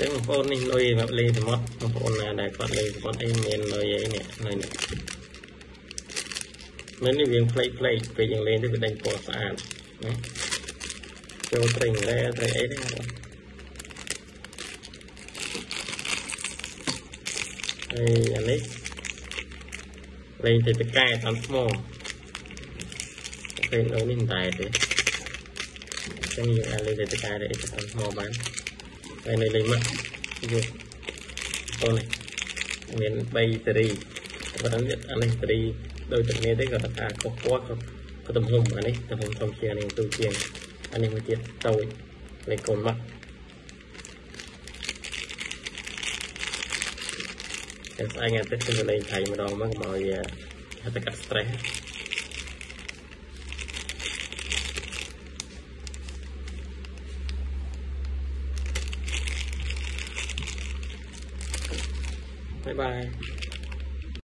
ចឹងបងប្អូននេះលុយមកលេងសមុទ្របងប្អូនណាដែលគាត់លេងសមុទ្រអីមានលុយអីនេះនៅនេះមិននេះវាផ្លេកផ្លេកពេលយើងលេងទៅវាដេញពណ៌ស្អាតណាចូលត្រីរ៉ែត្រីអីហ្នឹងបងហើយអានេះលេងទៅតកែតាមថ្មពេលនៅនេះមិនដែរទេចឹងយើងអាចលេងទៅតកែទៅតាមថ្មបាន ហើយនៅលេងមកយកតោះនេះមាន3សេរីប៉ុន្តែអានេះសេរីដូចតែនេះទេគាត់ថាកុសគាត់ក៏ទំហំអានេះទំហំធំជាងនេះទូជាងអានេះមួយទៀតតូចលេខកូនមកតែស្អែកថ្ងៃទឹកគឺលេងថៃម្ដងមកកុំឲ្យហត្ថកាត់ stress 拜拜。